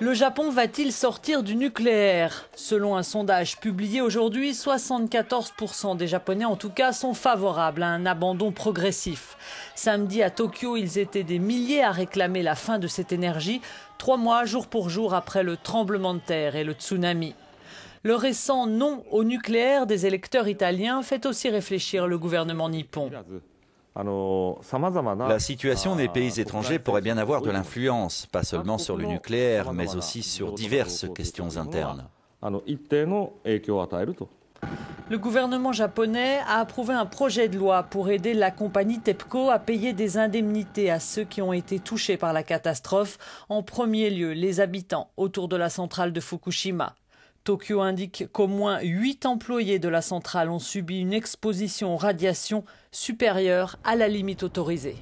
Le Japon va-t-il sortir du nucléaire? Selon un sondage publié aujourd'hui, 74% des Japonais en tout cas sont favorables à un abandon progressif. Samedi à Tokyo, ils étaient des milliers à réclamer la fin de cette énergie, trois mois jour pour jour après le tremblement de terre et le tsunami. Le récent non au nucléaire des électeurs italiens fait aussi réfléchir le gouvernement nippon. La situation des pays étrangers pourrait bien avoir de l'influence, pas seulement sur le nucléaire, mais aussi sur diverses questions internes. Le gouvernement japonais a approuvé un projet de loi pour aider la compagnie TEPCO à payer des indemnités à ceux qui ont été touchés par la catastrophe, en premier lieu les habitants autour de la centrale de Fukushima. Tokyo indique qu'au moins 8 employés de la centrale ont subi une exposition aux radiations supérieure à la limite autorisée.